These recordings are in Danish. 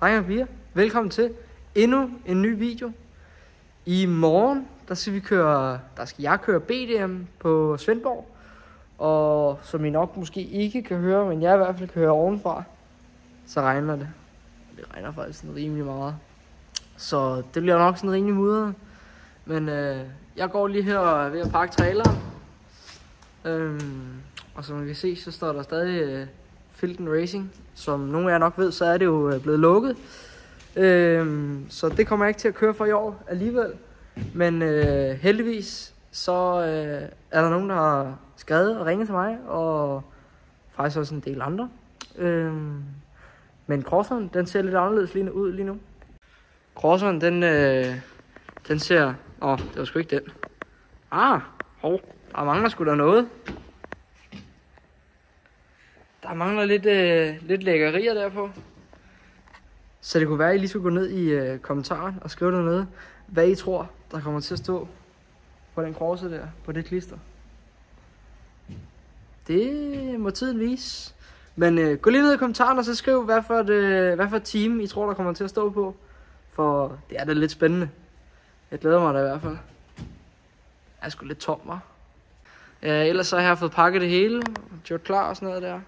drenge og piger. Velkommen til endnu en ny video. I morgen, der skal vi køre, der skal jeg køre BDM på Svendborg. Og som I nok måske ikke kan høre, men jeg i hvert fald kan høre ovenfra, så regner det. Det regner faktisk sådan rimelig meget. Så det bliver nok sådan rimelig mudret. Men øh, jeg går lige her og ved at pakke traileren. Øhm, og som man kan se, så står der stadig øh, Filten Racing. Som nogle af jer nok ved, så er det jo øh, blevet lukket. Øhm, så det kommer jeg ikke til at køre for i år alligevel. Men øh, heldigvis, så øh, er der nogen, der har skrevet og ringet til mig. Og faktisk også en del andre. Øhm, men crosseren, den ser lidt anderledes lige nu, ud lige nu. Crosseren, den, øh, den ser... Åh, oh, det var sgu ikke den. Ah, hov, der mangler sgu da noget. Der mangler lidt, øh, lidt lækkerier derpå. Så det kunne være, at I lige skulle gå ned i øh, kommentaren og skrive dernede, hvad I tror, der kommer til at stå på den korset der, på det klister. Det må tiden vise. Men øh, gå lige ned i kommentaren og så skriv, hvad for, et, øh, hvad for et team I tror, der kommer til at stå på. For det er da lidt spændende. Jeg glæder mig da i hvert fald. Jeg er sgu lidt tom, var. Ja, øh, ellers så har jeg fået pakket det hele. Gjort klar og sådan noget der.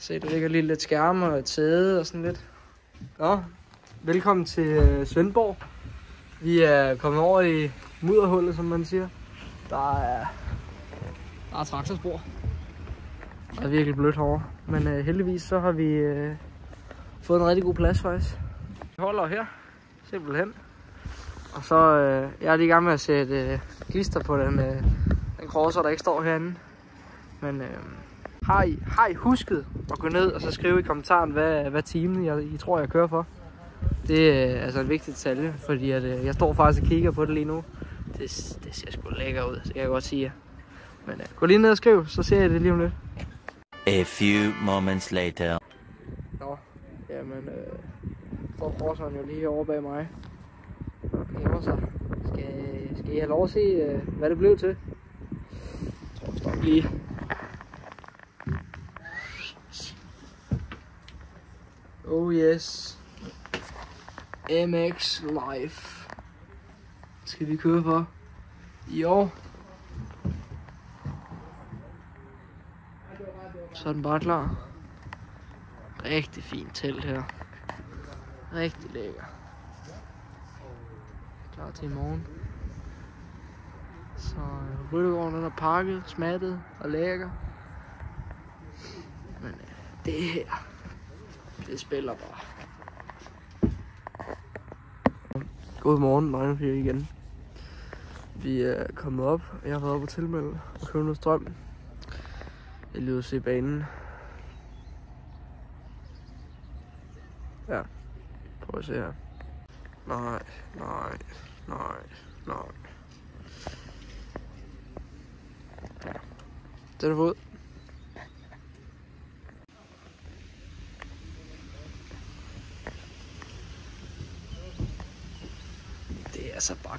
Se, der ligger lige lidt skærme og et sæde og sådan lidt. Nå, velkommen til øh, Svendborg. Vi er kommet over i mudderhullet, som man siger. Der er, der er traktorspor. Der er virkelig blødt herovre. Men øh, heldigvis så har vi øh, fået en rigtig god plads faktisk. Vi holder her, simpelthen. Og så øh, jeg er lige i gang med at sætte øh, klister på den, øh, den crosser, der ikke står herinde. Men øh, har, I, har I husket at gå ned og så skrive i kommentaren, hvad, hvad team jeg, I tror, jeg kører for? Det er altså en vigtig detalje, fordi at, øh, jeg står faktisk og kigger på det lige nu. Det, det ser sgu lækker ud, det kan jeg godt sige. Men øh, gå lige ned og skriv, så ser jeg det lige om lidt. A few moments later. Nå, jamen, øh, står Forsvaren jo lige over bag mig. Gemmer sig. Skal, skal I have lov at se, øh, hvad det blev til? Jeg tror, stop lige. Oh yes. MX Life. Skal vi køre for? I år. Så er den bare klar. Rigtig fint telt her. Rigtig lækker. Klar til i morgen. Så øh, ryttegården den er pakket, smattet og lækker. Men øh, det her, det spiller bare. God morgen, Nøgenpiger igen. Vi er kommet op, jeg har været oppe på tilmelde og købe noget strøm. Jeg er lige se banen. Ja, prøv at se her. Nej, nej, nej, nej. Den er våd. Det er altså bare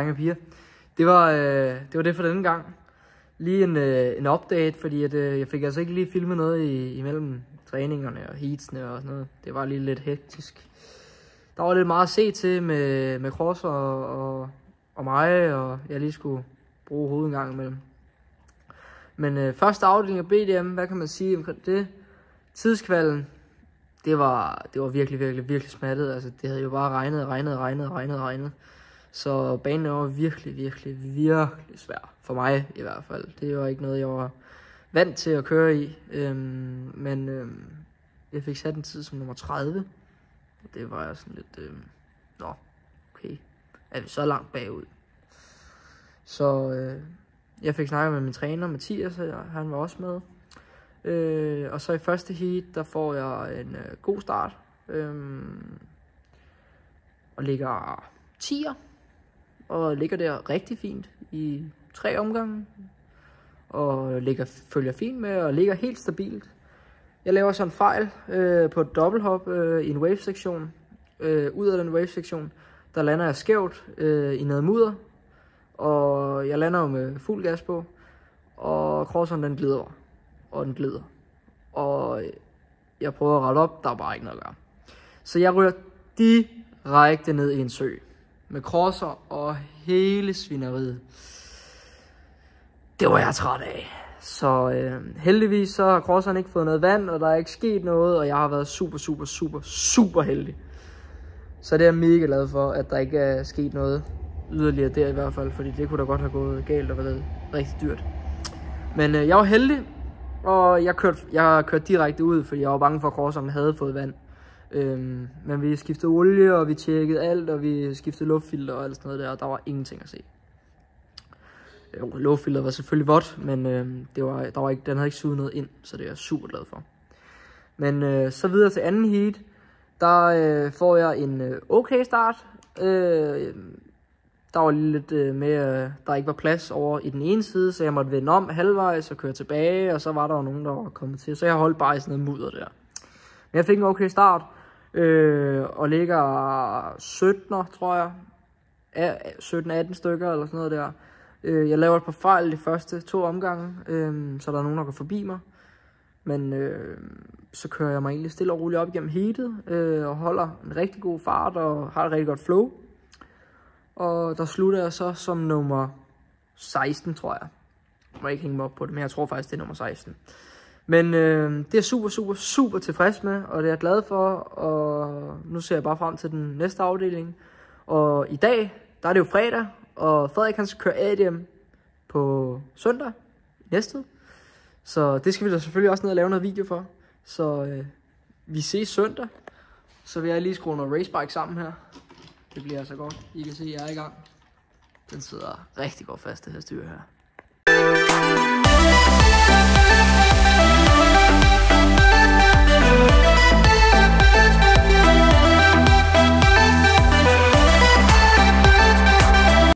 drenge og piger. Det var, øh, det var det for denne gang. Lige en, øh, en update, fordi at, øh, jeg fik altså ikke lige filmet noget i, imellem træningerne og heatsene og sådan noget. Det var lige lidt hektisk. Der var lidt meget at se til med, med Cross og, og, og mig, og jeg lige skulle bruge hovedet en gang imellem. Men øh, første afdeling af BDM, hvad kan man sige omkring det? Tidskvalden, det var, det var virkelig, virkelig, virkelig smattet. Altså, det havde jo bare regnet, regnet, regnet, regnet, regnet. Så banen var virkelig, virkelig, virkelig svær. For mig i hvert fald. Det var ikke noget, jeg var vant til at køre i. Øhm, men øhm, jeg fik sat en tid som nummer 30. Det var jeg sådan lidt, øhm, nå, okay. Er vi så langt bagud? Så øh, jeg fik snakket med min træner, Mathias, og han var også med. Øh, og så i første heat, der får jeg en øh, god start. Øh, og ligger 10'er. Og ligger der rigtig fint i tre omgange. Og ligger, følger fint med og ligger helt stabilt. Jeg laver så en fejl øh, på et dobbelthop øh, i en wave-sektion. Øh, ud af den wave-sektion, der lander jeg skævt øh, i noget mudder. Og jeg lander med fuld gas på. Og crosseren den glider. Og den glider. Og jeg prøver at rette op, der er bare ikke noget at gøre. Så jeg ryger direkte ned i en sø. Med crosser og hele svineriet. Det var jeg træt af. Så øh, heldigvis så har crosseren ikke fået noget vand, og der er ikke sket noget, og jeg har været super, super, super, super heldig. Så det er jeg mega glad for, at der ikke er sket noget yderligere der i hvert fald, fordi det kunne da godt have gået galt og været rigtig dyrt. Men øh, jeg var heldig, og jeg kørte, jeg kørte direkte ud, fordi jeg var bange for, at crosseren havde fået vand. Øhm, men vi skiftede olie, og vi tjekkede alt, og vi skiftede luftfilter og alt sådan noget der, og der var ingenting at se. Jo, luftfilteret var selvfølgelig vådt, men øh, det var, der var ikke, den havde ikke suget noget ind, så det er jeg super glad for. Men øh, så videre til anden heat, der øh, får jeg en øh, okay start. Øh, der var lige lidt øh, med, øh, der ikke var plads over i den ene side, så jeg måtte vende om halvvejs og køre tilbage, og så var der jo nogen, der var kommet til. Så jeg holdt bare i sådan noget mudder der. Men jeg fik en okay start, øh, og ligger 17, tror jeg. 17-18 stykker eller sådan noget der. Øh, jeg laver et par fejl de første to omgange, øh, så der er nogen, der går forbi mig. Men øh, så kører jeg mig egentlig stille og roligt op igennem heatet, øh, og holder en rigtig god fart og har et rigtig godt flow. Og der slutter jeg så som nummer 16, tror jeg. Jeg må ikke hænge mig op på det, men jeg tror faktisk, det er nummer 16. Men øh, det er super, super, super tilfreds med, og det er jeg glad for, og nu ser jeg bare frem til den næste afdeling. Og i dag, der er det jo fredag, og Frederik han skal køre ADM på søndag næste. Så det skal vi da selvfølgelig også ned og lave noget video for. Så øh, vi ses søndag. Så vil jeg lige skrue noget racebike sammen her. Det bliver altså godt. I kan se, at jeg er i gang. Den sidder rigtig godt fast, det her styre her.